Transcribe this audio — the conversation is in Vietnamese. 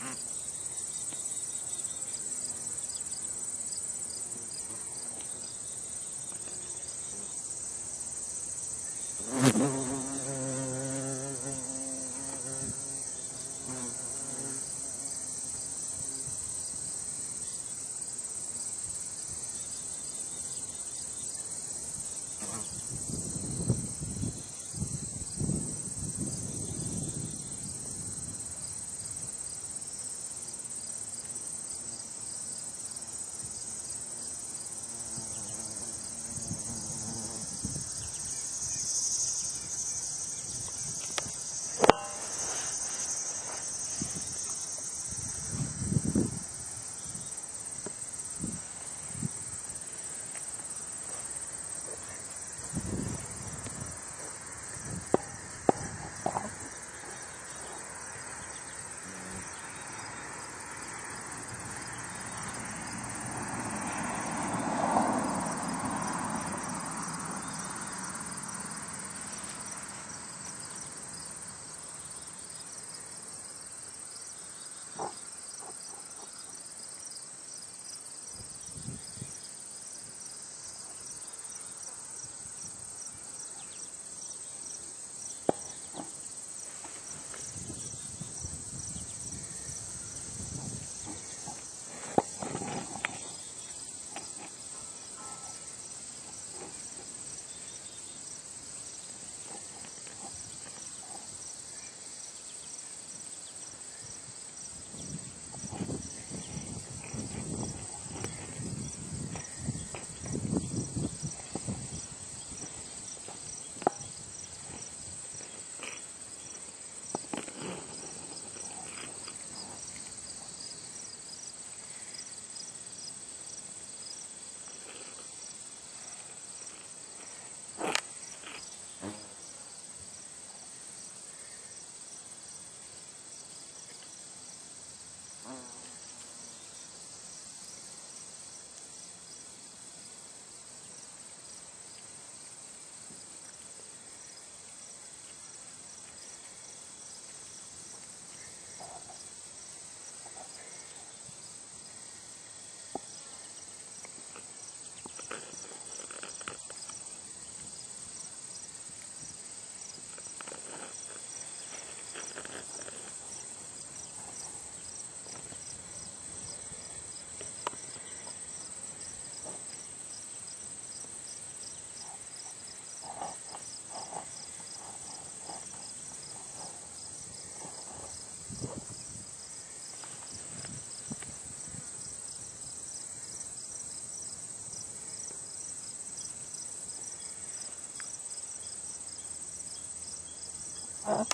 Mm-hmm. Mm-hmm. Uh.